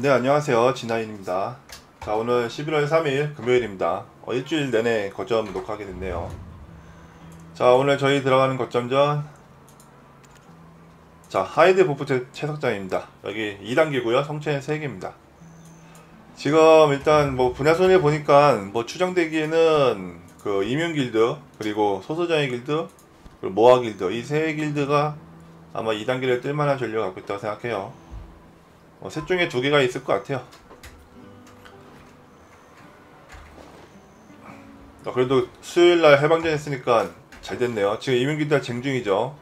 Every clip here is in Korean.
네 안녕하세요. 진하인입니다. 자 오늘 11월 3일 금요일입니다. 어, 일주일 내내 거점 녹화하게 됐네요. 자 오늘 저희 들어가는 거점전 자 하이델 채, 채석장입니다. 여기 2단계고요. 성채는 3개입니다. 지금 일단 뭐 분야손에 보니까 뭐 추정되기에는 그 이뮨 길드 그리고 소소장의 길드 그리고 모아 길드. 이 세 길드가 아마 2단계를 뜰만한 전력을 갖고 있다고 생각해요 어, 셋 중에 두 개가 있을 것 같아요. 아, 그래도 수요일 날 해방전 했으니까 잘 됐네요. 지금 이민기달 쟁중이죠.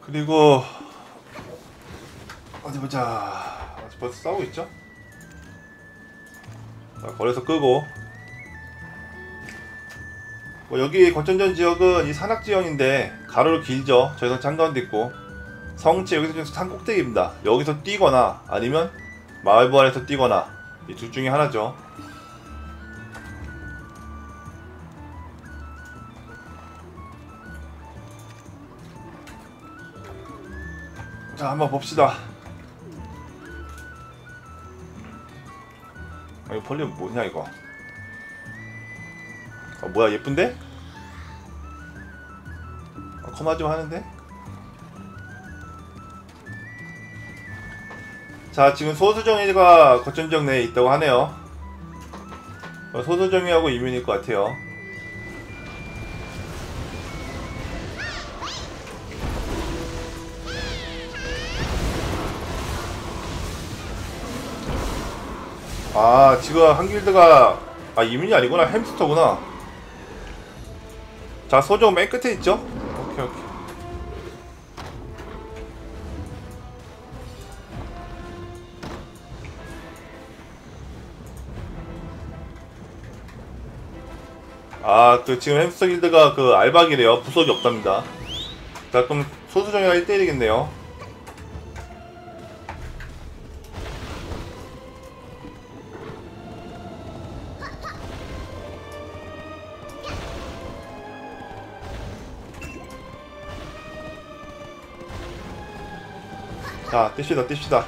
그리고 어디 보자. 벌써 싸우고 있죠? 자, 거래소 끄고 뭐 여기 거천전 지역은 이 산악 지형인데 가로로 길죠. 저기서 창가운데 있고 성체 여기서 지금 산 꼭대기입니다. 여기서 뛰거나 아니면 마을 부활에서 뛰거나 이 둘 중에 하나죠. 자 한번 봅시다. 볼륨 뭐냐 이거? 아 뭐야 예쁜데? 아, 커마 좀 하는데? 자 지금 소수정이가 거점정 내에 있다고 하네요. 어, 소수정이하고 이면일 것 같아요. 아 지금 한 길드가 아 이민이 아니구나. 햄스터구나. 자 소정 맨 끝에 있죠? 오케이 오케이. 아그 지금 햄스터 길드가 그 알박이래요. 부속이 없답니다. 자 그럼 소수정이가 1대1이겠네요 자, 띨시다, 띨시다.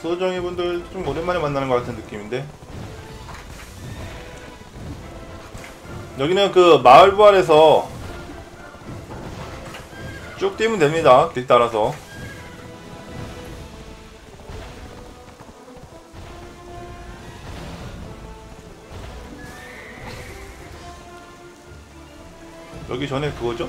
소정이 분들 좀 오랜만에 만나는 것 같은 느낌인데. 여기는 그 마을 부활에서 쭉 뛰면 됩니다. 길 따라서 여기 전에 그거죠?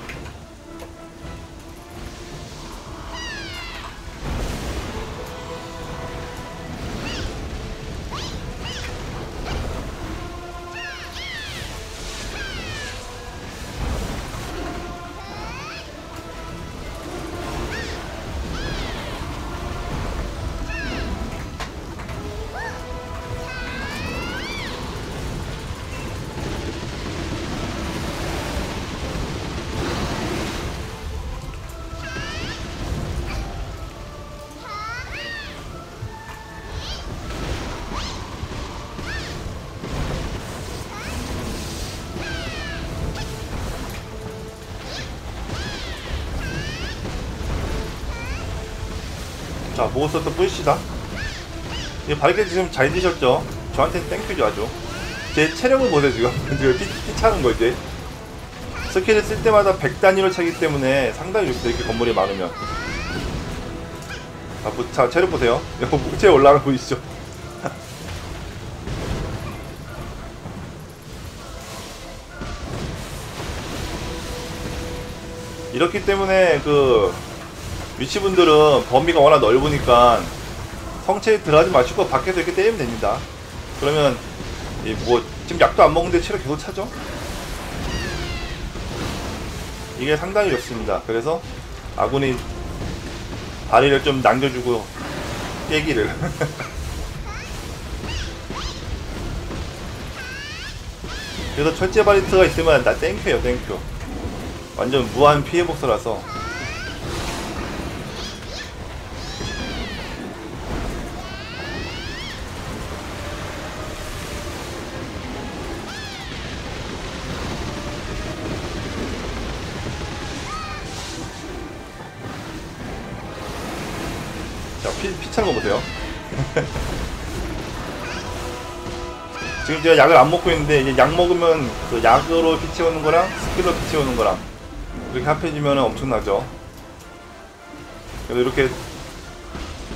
자, 모스터 뿌시다. 이 발개 지금 잘 드셨죠? 저한테는 땡큐죠, 아주. 제 체력을 보세요, 지금. 지금 피, 피 차는 거, 이제. 스킬을 쓸 때마다 100단위로 차기 때문에 상당히 좋습니다, 이렇게 건물이 많으면. 자, 뭐, 자 체력 보세요. 이거 목체 올라가는 거 보이시죠? 이렇기 때문에 그 위치분들은 범위가 워낙 넓으니까 성체에 들어가지 마시고 밖에서 이렇게 때리면 됩니다. 그러면 이뭐 지금 약도 안 먹는데 체력 계속 차죠? 이게 상당히 좋습니다. 그래서 아군이 다리를 좀 남겨주고 깨기를 그래서 철제 바리트가 있으면 나 땡큐예요 땡큐 완전 무한 피해 복사라서 제가 약을 안 먹고 있는데, 이제 약 먹으면 그 약으로 피 채우는 거랑 스킬로 피 채우는 거랑 이렇게 합해지면 엄청나죠. 그래서 이렇게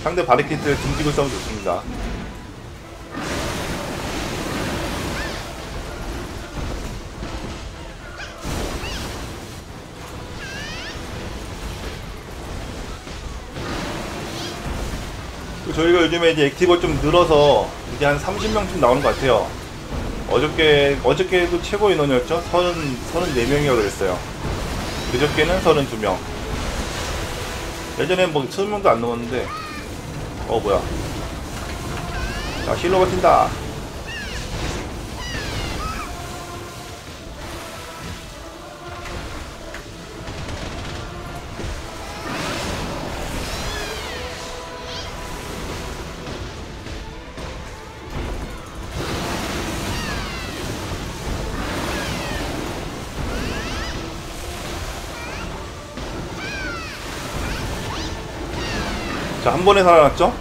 상대 바리케이트를 등지고 싸우면 좋습니다. 그 저희가 요즘에 이제 액티버 좀 늘어서 이제 한 30명쯤 나오는 것 같아요. 어저께, 어저께도 최고 인원이었죠? 30, 34명이라고 그랬어요. 그저께는 32명. 예전엔 뭐 20명도 안 넘었는데, 어, 뭐야. 자, 힐러가 튄다. 한 번에 살아났죠?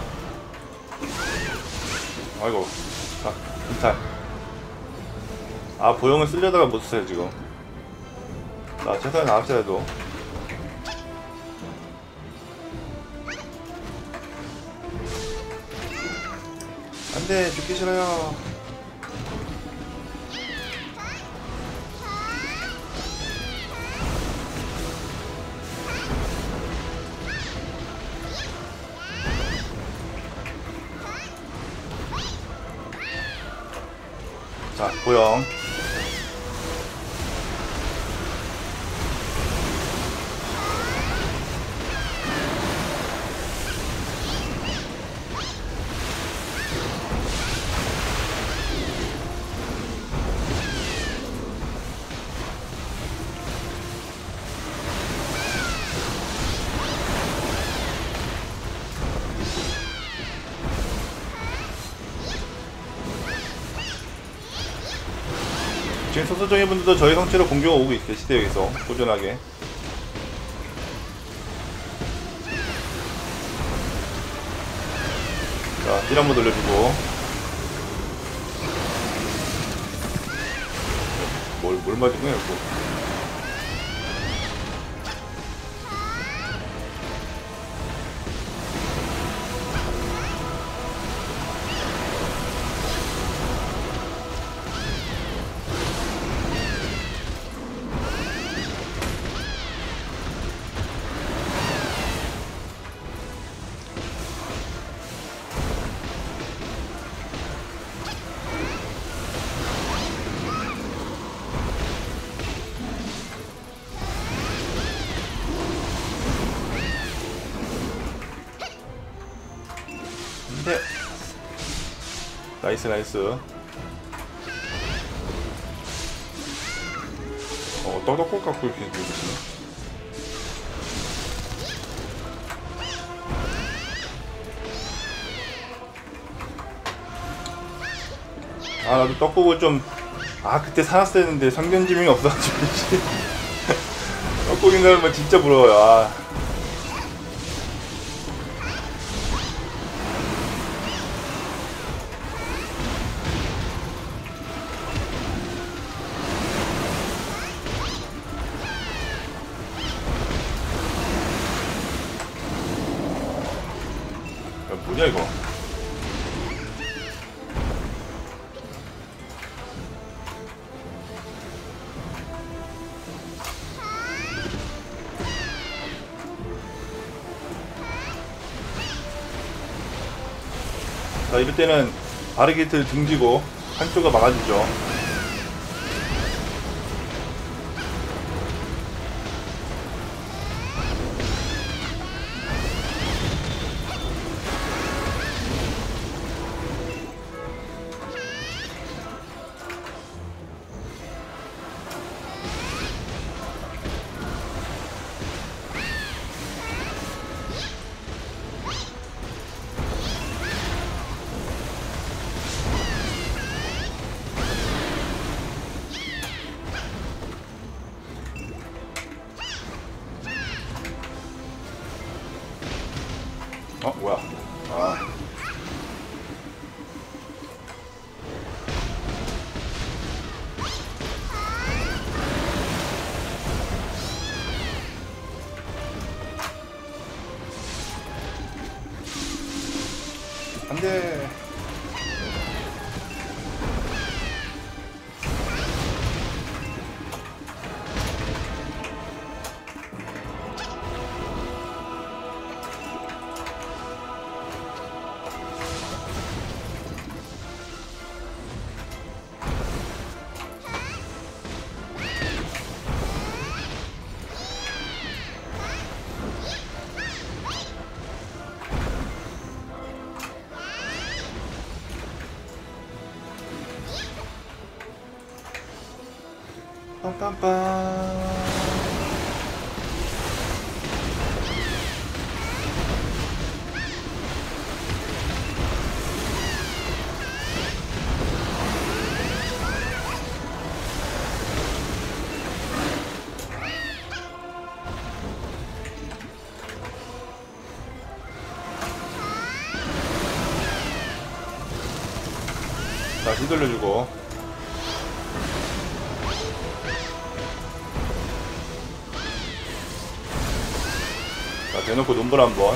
아이고. 자, 이탈. 아, 보형을 쓰려다가 못 써요, 지금. 자, 최선을 다합시다, 해도. 안 돼, 죽기 싫어요. 자, 보영. 소소정의 분들도 저희 성체로 공격 오고 계시대요, 여기서. 꾸준하게. 자, 힐 한번 돌려주고. 뭘, 뭘 맞은 거야, 이거. nice nice. 어 떡떡국 갖고 이렇게 누르시네. 아 나도 떡국을 좀아 그때 살았어야 했는데 선견지명이 없어가지고 떡국인 사람은 진짜 부러워요. 아. 자 이럴 때는 바리게이트를 등지고 한쪽을 막아주죠. 안돼 빰빰빰. 자, 흔들려주고. 대놓고 눈볼 한번.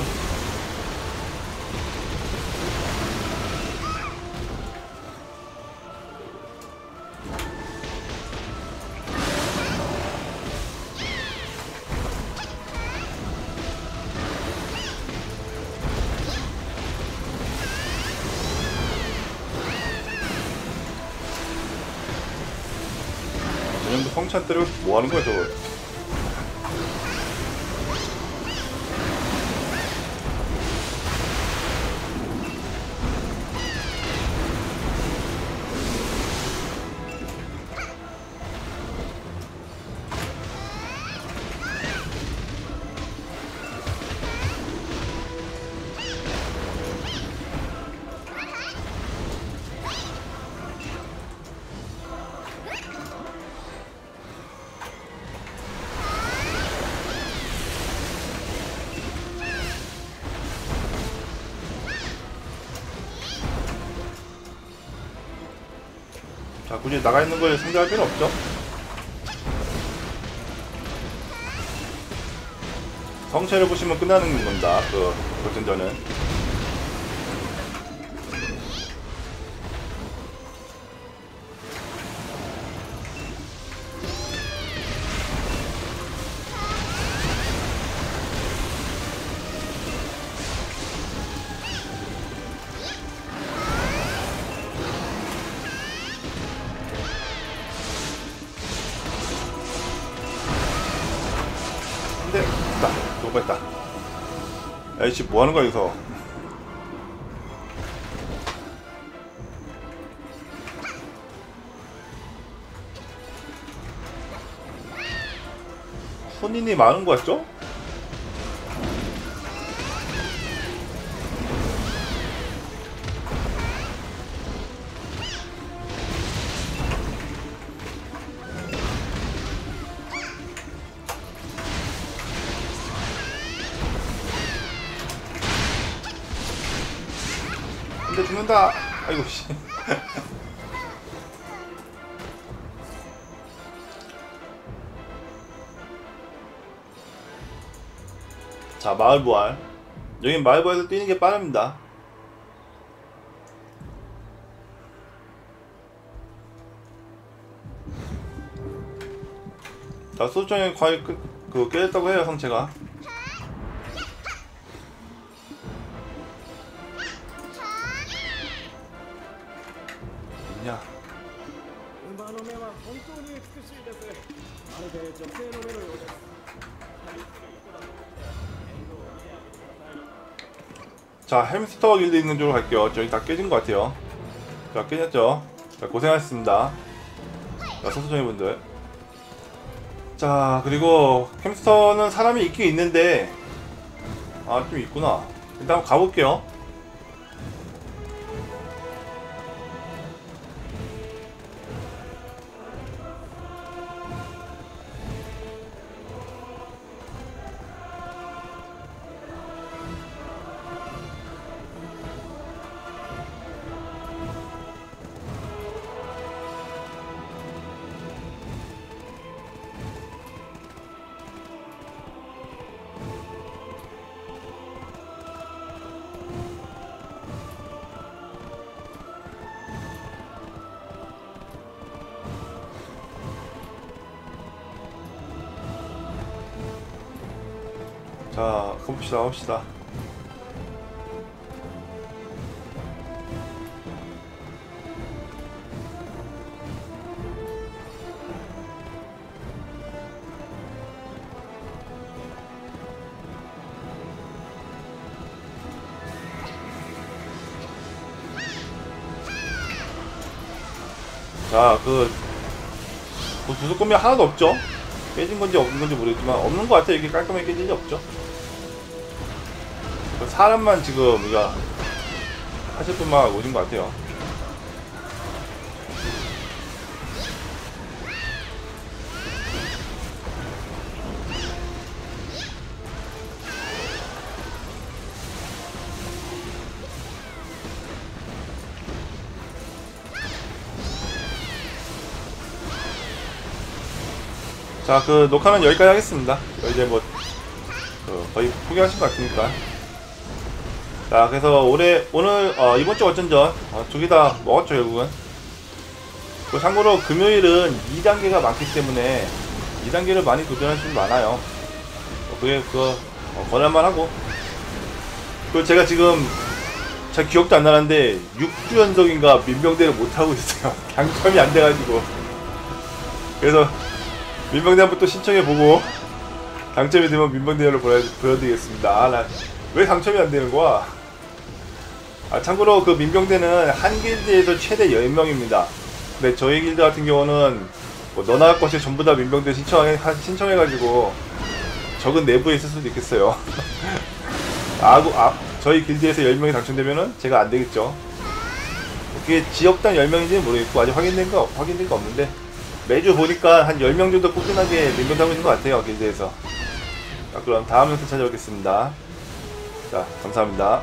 성찬 때리고 뭐 하는 거야, 저거? 자, 굳이 나가 있는 걸 상대할 필요 없죠. 성체를 보시면 끝나는 겁니다. 그 도전전은. 됐다. 너무 뺐다. 야이씨 뭐 하는 거야 여기서? 손님이 많은 거 같죠? 죽는다. 아이고 씨. 자 마을 부활. 여긴 마을 부활에서 뛰는 게 빠릅니다. 자 소정이 과일 그, 그 깨졌다고 해요 성체가. 오늘 좀 세로메로 자 햄스터 길드 있는 쪽으로 갈게요. 저기 다 깨진 것 같아요. 자 깨졌죠? 자 고생하셨습니다. 자 소수정의분들. 자 그리고 햄스터는 사람이 있긴 있는데 아 좀 있구나. 일단 한번 가볼게요. 자, 가봅시다, 가봅시다. 자, 그, 뭐 부속금이 하나도 없죠? 깨진 건지 없는 건지 모르겠지만, 없는 것 같아요. 이게 깔끔하게 깨진 게 없죠? 그 사람만 지금 우리가 하실 분만 오신 것 같아요. 자, 그 녹화는 여기까지 하겠습니다. 이제 뭐 그, 거의 포기하신 것 같으니까. 자, 그래서 올해 오늘 어, 이번 주 어쩐전 어, 두개 다 먹었죠 결국은. 그 참고로 금요일은 2단계가 많기 때문에 2단계를 많이 도전하시는 분 많아요. 어, 그게 그 어, 권할만 하고. 그 제가 지금 잘 기억도 안 나는데 6주 연속인가 민병대를 못 하고 있어요. 당첨이 안 돼가지고. 그래서 민병대 한번 또 신청해보고 당첨이 되면 민병대를 보여, 보여드리겠습니다. 아, 나 왜 당첨이 안 되는 거야? 아, 참고로 그 민병대는 한 길드에서 최대 10명입니다. 근데 저희 길드 같은 경우는 뭐 너나 할 것이 전부 다 민병대 신청해, 하- 신청해가지고 적은 내부에 있을 수도 있겠어요. 아, 아, 저희 길드에서 10명이 당첨되면은 제가 안 되겠죠. 그게 지역당 10명인지는 모르겠고 아직 확인된 거 확인된 거 없는데 매주 보니까 한 10명 정도 꾸준하게 민병하고 있는 것 같아요 길드에서 자 그럼 다음 영상 찾아오겠습니다 자 감사합니다